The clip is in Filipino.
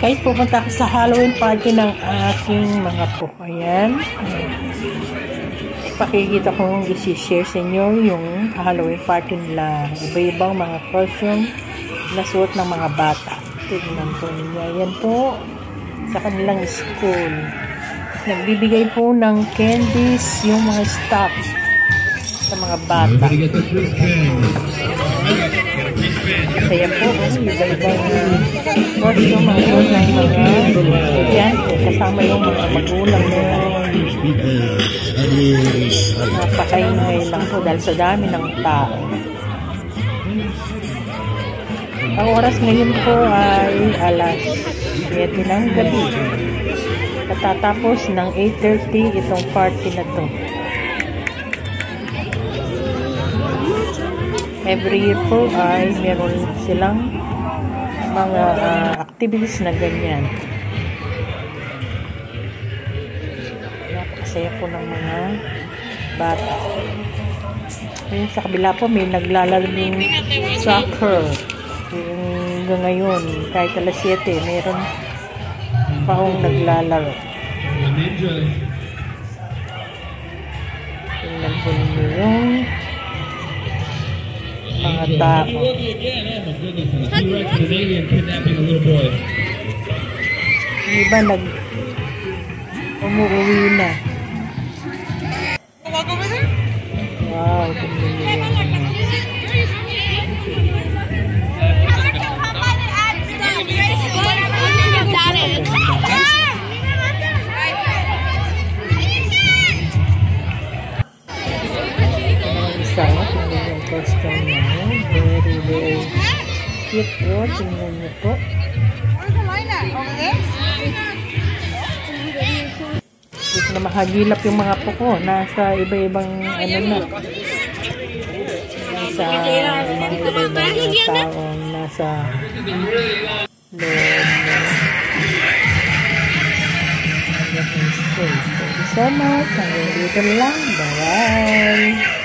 Guys, pupunta ako sa Halloween party ng aking mga po. Ayan. Pakikita kong isi-share sa inyo yung Halloween party nila. Iba-ibang mga costume na suot ng mga bata. Tignan po ninyo. Ayan po sa kanilang school. Nagbibigay po ng candies yung mga staff sa mga bata. Kaya po, iba-ibang costume ang ng mga estudyante kasama yung mga magulang nila. Napakaingay lang po dahil sa dami ng tao. Ang oras ngayon po ay alas 7 ng gabi. Katatapos ng 8.30 itong party na to. Every year po ay meron silang mga uh, activities na ganyan. Napakasaya po ng mga bata. Ayun, sa kabila po may naglalalabing soccer. Yung ngayon, kahit alas 7, mayroon pa akong naglalaro. Tingnan po ninyo yung mga tao. Iba nag umuwi na. Cute po. Tingnan niyo po. Dito na makagilap yung mga puko. Nasa iba-ibang ano na. Nasa mga iba-ibang taong nasa loob na Thank you so much. Hanggang dito lang. Bye-bye.